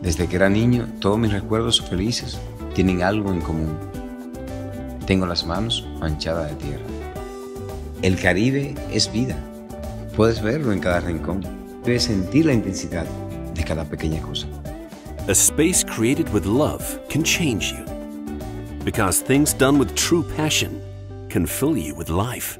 Desde que era niño, todos mis recuerdos felices tienen algo en común. Tengo las manos manchadas de tierra. El Caribe es vida. Puedes verlo en cada rincón. Puedes sentir la intensidad de cada pequeña cosa. A space created with love can change you. Because things done with true passion can fill you with life.